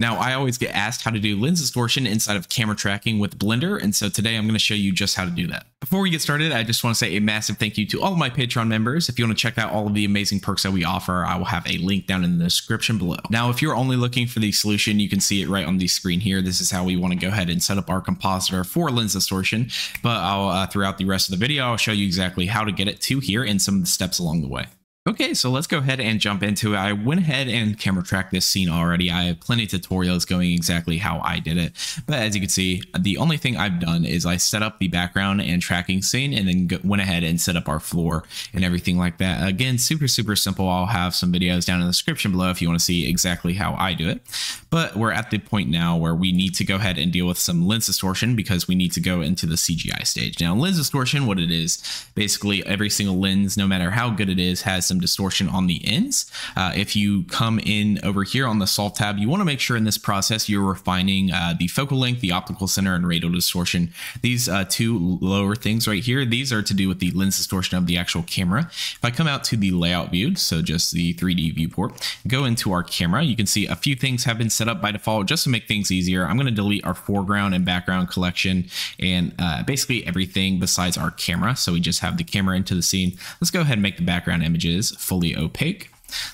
Now, I always get asked how to do lens distortion inside of camera tracking with Blender, and so today I'm going to show you just how to do that. Before we get started, I just want to say a massive thank you to all of my Patreon members. If you want to check out all of the amazing perks that we offer, I will have a link down in the description below. Now, if you're only looking for the solution, you can see it right on the screen here. This is how we want to go ahead and set up our compositor for lens distortion, but I'll, uh, throughout the rest of the video, I'll show you exactly how to get it to here and some of the steps along the way. Okay, so let's go ahead and jump into it. I went ahead and camera tracked this scene already. I have plenty of tutorials going exactly how I did it. But as you can see, the only thing I've done is I set up the background and tracking scene and then went ahead and set up our floor and everything like that. Again, super, super simple. I'll have some videos down in the description below if you want to see exactly how I do it. But we're at the point now where we need to go ahead and deal with some lens distortion because we need to go into the CGI stage. Now, lens distortion, what it is, basically every single lens, no matter how good it is, has some some distortion on the ends. Uh, if you come in over here on the solve tab, you want to make sure in this process you're refining uh, the focal length, the optical center, and radial distortion. These uh, two lower things right here, these are to do with the lens distortion of the actual camera. If I come out to the layout view, so just the 3D viewport, go into our camera, you can see a few things have been set up by default just to make things easier. I'm going to delete our foreground and background collection and uh, basically everything besides our camera. So we just have the camera into the scene. Let's go ahead and make the background images fully opaque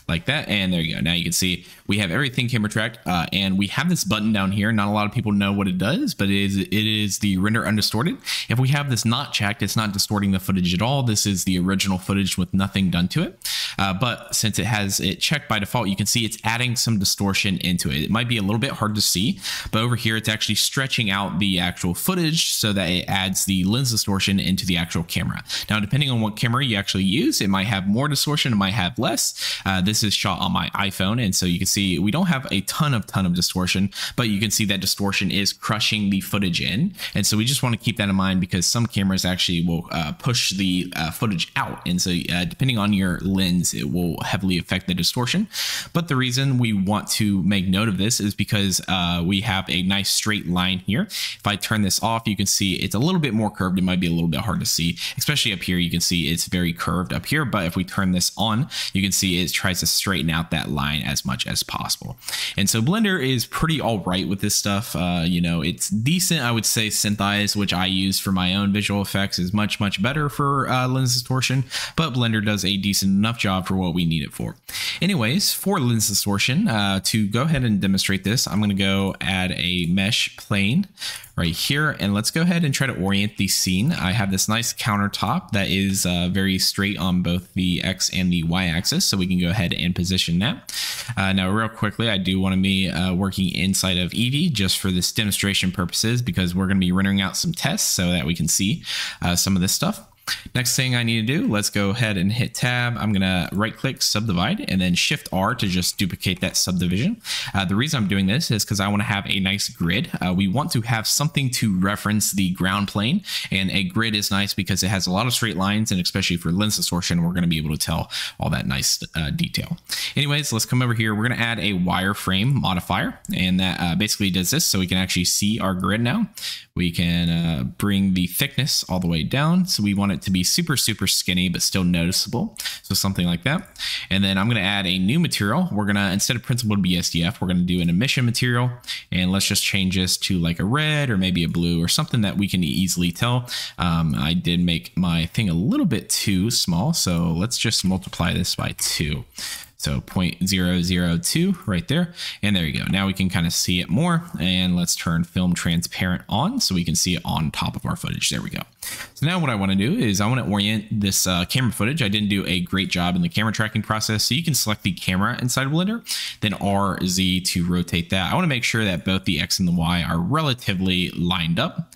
like that. And there you go. Now you can see we have everything camera tracked uh, and we have this button down here. Not a lot of people know what it does, but it is, it is the render undistorted. If we have this not checked, it's not distorting the footage at all. This is the original footage with nothing done to it. Uh, but since it has it checked by default, you can see it's adding some distortion into it. It might be a little bit hard to see, but over here, it's actually stretching out the actual footage so that it adds the lens distortion into the actual camera. Now, depending on what camera you actually use, it might have more distortion, it might have less. Uh, this is shot on my iPhone, and so you can see we don't have a ton of ton of distortion, but you can see that distortion is crushing the footage in. And so we just want to keep that in mind because some cameras actually will uh, push the uh, footage out. And so uh, depending on your lens, it will heavily affect the distortion. But the reason we want to make note of this is because uh, we have a nice straight line here. If I turn this off, you can see it's a little bit more curved. It might be a little bit hard to see, especially up here. You can see it's very curved up here. But if we turn this on, you can see it tries to straighten out that line as much as possible. And so Blender is pretty all right with this stuff. Uh, you know, it's decent. I would say SynthEyes, which I use for my own visual effects, is much, much better for uh, lens distortion, but Blender does a decent enough job for what we need it for. Anyways, for lens distortion, uh, to go ahead and demonstrate this, I'm going to go add a mesh plane right here. And let's go ahead and try to orient the scene. I have this nice countertop that is uh, very straight on both the X and the Y axis. So we can go ahead and position that. Uh, now, real quickly, I do want to be uh, working inside of Eevee just for this demonstration purposes because we're going to be rendering out some tests so that we can see uh, some of this stuff. Next thing I need to do, let's go ahead and hit tab. I'm going to right click subdivide and then shift R to just duplicate that subdivision. Uh, the reason I'm doing this is because I want to have a nice grid. Uh, we want to have something to reference the ground plane and a grid is nice because it has a lot of straight lines and especially for lens distortion, we're going to be able to tell all that nice uh, detail. Anyways, let's come over here. We're going to add a wireframe modifier and that uh, basically does this so we can actually see our grid now. We can uh, bring the thickness all the way down. So we want it to be super, super skinny, but still noticeable. So something like that. And then I'm going to add a new material. We're going to, instead of principled BSDF, we're going to do an emission material. And let's just change this to like a red or maybe a blue or something that we can easily tell. Um, I did make my thing a little bit too small. So let's just multiply this by two. So 0.002 right there. And there you go. Now we can kind of see it more. And let's turn film transparent on so we can see it on top of our footage. There we go. So now what I want to do is I want to orient this uh, camera footage. I didn't do a great job in the camera tracking process. So you can select the camera inside Blender, then RZ to rotate that. I want to make sure that both the X and the Y are relatively lined up.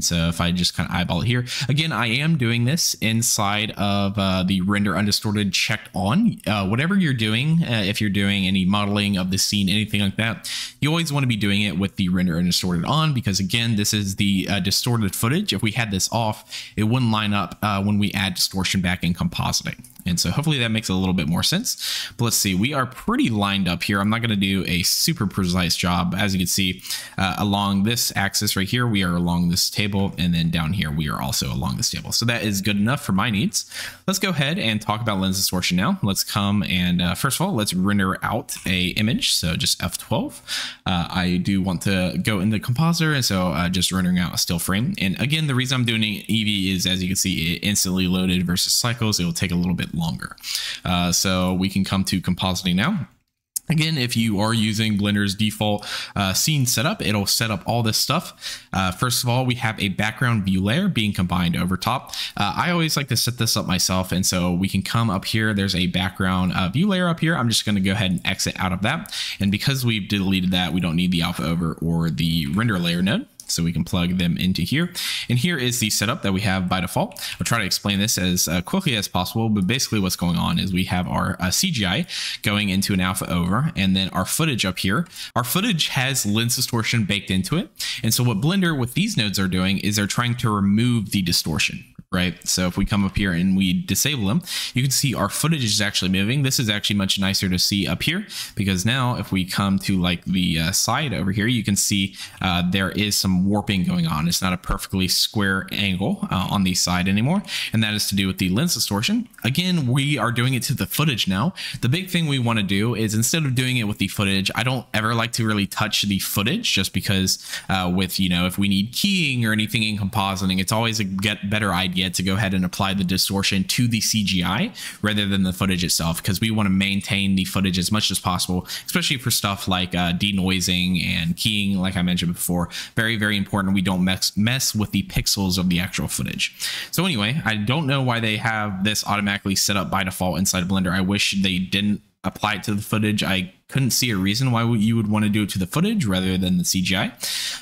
So if I just kind of eyeball it here, again, I am doing this inside of uh, the render undistorted checked on. Uh, whatever you're doing, uh, if you're doing any modeling of the scene, anything like that, you always want to be doing it with the render undistorted on because again, this is the uh, distorted footage. If we had this off, it wouldn't line up uh, when we add distortion back in compositing. And so hopefully that makes a little bit more sense. But let's see, we are pretty lined up here. I'm not going to do a super precise job. As you can see, uh, along this axis right here, we are along this table. And then down here, we are also along this table. So that is good enough for my needs. Let's go ahead and talk about lens distortion now. Let's come and uh, first of all, let's render out a image. So just F12. uh, I do want to go in the compositor, and so uh, just rendering out a still frame. And again, the reason I'm doing Eevee is, as you can see, it instantly loaded versus cycles. It will take a little bit longer. Uh, so we can come to compositing now. Again, if you are using Blender's default uh, scene setup, it'll set up all this stuff. Uh, first of all, we have a background view layer being combined over top. Uh, I always like to set this up myself, and so we can come up here. There's a background uh, view layer up here. I'm just going to go ahead and exit out of that. And because we've deleted that, we don't need the alpha over or the render layer node so we can plug them into here. And here is the setup that we have by default. I'll try to explain this as uh, quickly as possible, but basically what's going on is we have our uh, CGI going into an alpha over, and then our footage up here. Our footage has lens distortion baked into it. And so what Blender with these nodes are doing is they're trying to remove the distortion, right? So if we come up here and we disable them, you can see our footage is actually moving. This is actually much nicer to see up here because now if we come to like the uh, side over here, you can see uh, there is some warping going on. It's not a perfectly square angle uh, on the side anymore. And that is to do with the lens distortion. Again, we are doing it to the footage now. The big thing we want to do is instead of doing it with the footage, I don't ever like to really touch the footage just because uh, with, you know, if we need keying or anything in compositing, it's always a get better idea to go ahead and apply the distortion to the CGI rather than the footage itself because we want to maintain the footage as much as possible, especially for stuff like uh, denoising and keying, like I mentioned before. Very, very important. We don't mess, mess with the pixels of the actual footage. So anyway, I don't know why they have this automatically set up by default inside Blender. I wish they didn't apply it to the footage. I couldn't see a reason why you would want to do it to the footage rather than the CGI.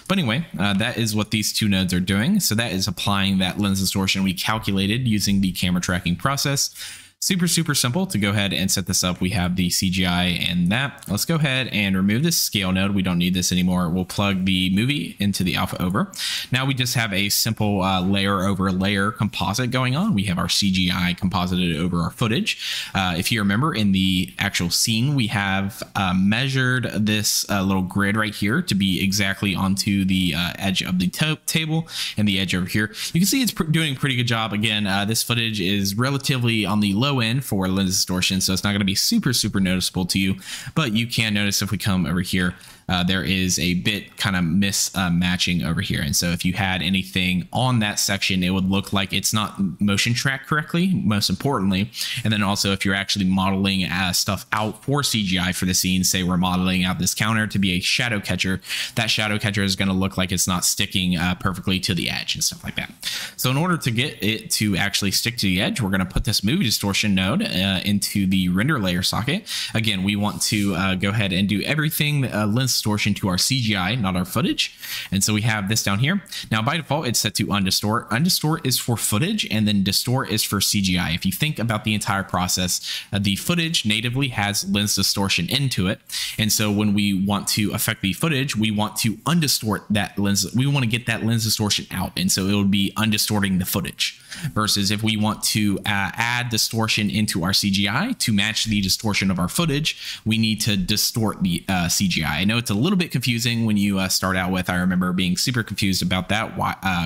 But anyway, uh, that is what these two nodes are doing. So that is applying that lens distortion we calculated using the camera tracking process super, super simple to go ahead and set this up. We have the CGI and that. Let's go ahead and remove this scale node. We don't need this anymore. We'll plug the movie into the alpha over. Now we just have a simple uh, layer over layer composite going on. We have our CGI composited over our footage. Uh, if you remember in the actual scene, we have uh, measured this uh, little grid right here to be exactly onto the uh, edge of the table and the edge over here. You can see it's doing a pretty good job. Again, uh, this footage is relatively on the low low end for lens distortion, so it's not going to be super, super noticeable to you. But you can notice if we come over here, uh, there is a bit kind of mismatching uh, over here. And so if you had anything on that section, it would look like it's not motion tracked correctly, most importantly. And then also if you're actually modeling uh, stuff out for CGI for the scene, say we're modeling out this counter to be a shadow catcher, that shadow catcher is going to look like it's not sticking uh, perfectly to the edge and stuff like that. So in order to get it to actually stick to the edge, we're going to put this movie distortion node uh, into the render layer socket. Again, we want to uh, go ahead and do everything lens distortion to our CGI, not our footage. And so we have this down here. Now by default, it's set to undistort. Undistort is for footage and then distort is for CGI. If you think about the entire process, uh, the footage natively has lens distortion into it. And so when we want to affect the footage, we want to undistort that lens. We want to get that lens distortion out. And so it would be undistorting the footage versus if we want to uh, add distortion into our CGI to match the distortion of our footage, we need to distort the uh, CGI. I know it's a little bit confusing when you uh, start out with. I remember being super confused about that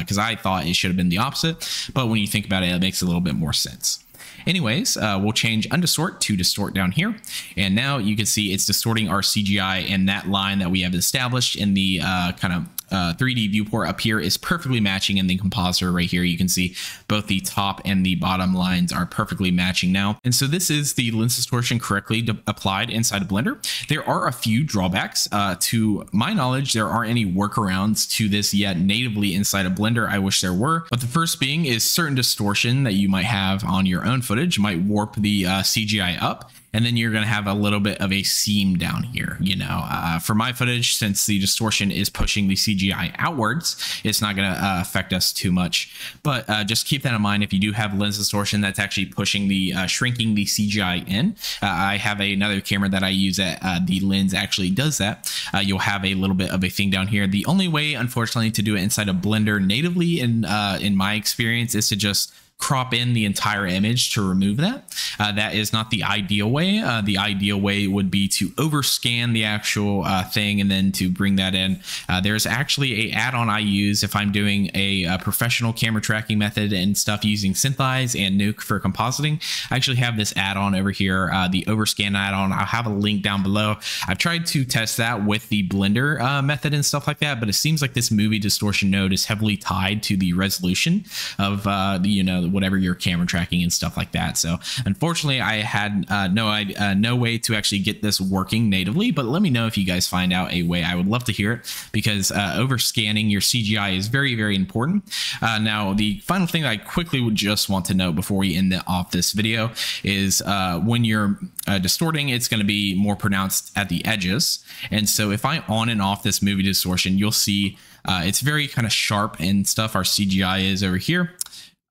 because uh, I thought it should have been the opposite. But when you think about it, it makes a little bit more sense. Anyways, uh, we'll change undistort to distort down here. And now you can see it's distorting our CGI and that line that we have established in the uh, kind of uh, 3D viewport up here is perfectly matching in the compositor right here. You can see both the top and the bottom lines are perfectly matching now. And so this is the lens distortion correctly applied inside of Blender. There are a few drawbacks. Uh, to my knowledge, there aren't any workarounds to this yet natively inside of Blender. I wish there were. But the first being is certain distortion that you might have on your own footage might warp the uh, CGI up and then you're going to have a little bit of a seam down here. You know, uh, for my footage, since the distortion is pushing the CGI outwards, it's not going to uh, affect us too much. But uh, just keep that in mind. If you do have lens distortion, that's actually pushing the uh, shrinking the CGI in. Uh, I have a, another camera that I use that uh, the lens actually does that. you'll have a little bit of a thing down here. The only way, unfortunately, to do it inside of Blender natively, in in my experience, is to just crop in the entire image to remove that. Uh, that is not the ideal way. Uh, the ideal way would be to overscan the actual uh, thing and then to bring that in. Uh, there's actually a add-on I use if I'm doing a, a, professional camera tracking method and stuff using SynthEyes and Nuke for compositing. I actually have this add-on over here, uh, the overscan add-on. I'll have a link down below. I've tried to test that with the Blender uh, method and stuff like that, but it seems like this movie distortion node is heavily tied to the resolution of the, you know whatever your camera tracking and stuff like that. So unfortunately, I had uh, no uh, no way to actually get this working natively. But let me know if you guys find out a way. I would love to hear it because uh, over scanning your CGI is very very important. Uh, now the final thing I quickly would just want to note before we end the, off this video is uh, when you're uh, distorting, it's going to be more pronounced at the edges. And so if I on and off this movie distortion, you'll see uh, it's very kind of sharp and stuff. Our CGI is over here.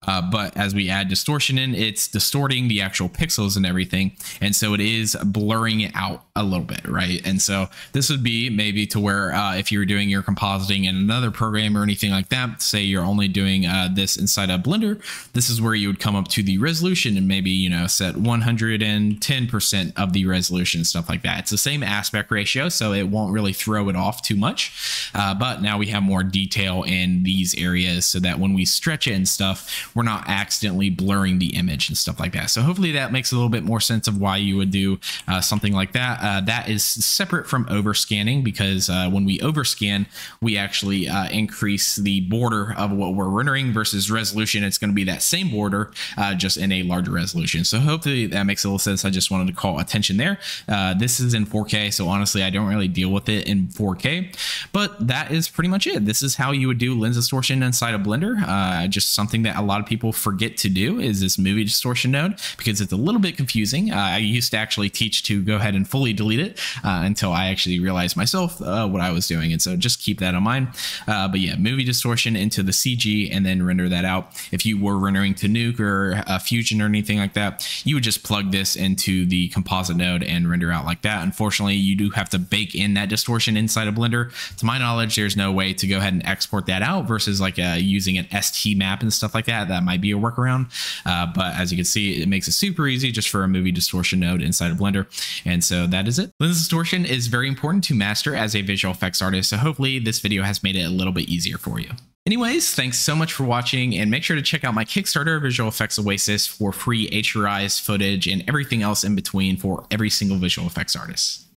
Uh, but as we add distortion in, it's distorting the actual pixels and everything. And so it is blurring it out a little bit, right? And so this would be maybe to where uh, if you were doing your compositing in another program or anything like that, say you're only doing uh, this inside a Blender, this is where you would come up to the resolution and maybe, you know, set 110% of the resolution, stuff like that. It's the same aspect ratio, so it won't really throw it off too much. Uh, but now we have more detail in these areas so that when we stretch it and stuff, we're not accidentally blurring the image and stuff like that. So hopefully that makes a little bit more sense of why you would do uh, something like that. Uh, that is separate from overscanning because uh, when we overscan, we actually uh, increase the border of what we're rendering versus resolution. It's going to be that same border, uh, just in a larger resolution. So hopefully that makes a little sense. I just wanted to call attention there. Uh, this is in 4K, so honestly, I don't really deal with it in 4K, but that is pretty much it. This is how you would do lens distortion inside of Blender. just something that a lot lot of people forget to do is this movie distortion node because it's a little bit confusing. Uh, I used to actually teach to go ahead and fully delete it uh, until I actually realized myself uh, what I was doing. And so just keep that in mind. Uh, but yeah, movie distortion into the CG and then render that out. If you were rendering to Nuke or uh, Fusion or anything like that, you would just plug this into the composite node and render out like that. Unfortunately, you do have to bake in that distortion inside of Blender. To my knowledge, there's no way to go ahead and export that out versus like uh, using an ST map and stuff like that that might be a workaround. Uh, but as you can see, it makes it super easy just for a movie distortion node inside of Blender. And so that is it. Lens distortion is very important to master as a visual effects artist. So hopefully this video has made it a little bit easier for you. Anyways, thanks so much for watching and make sure to check out my Kickstarter Visual Effects Oasis for free HDRIs, footage, and everything else in between for every single visual effects artist.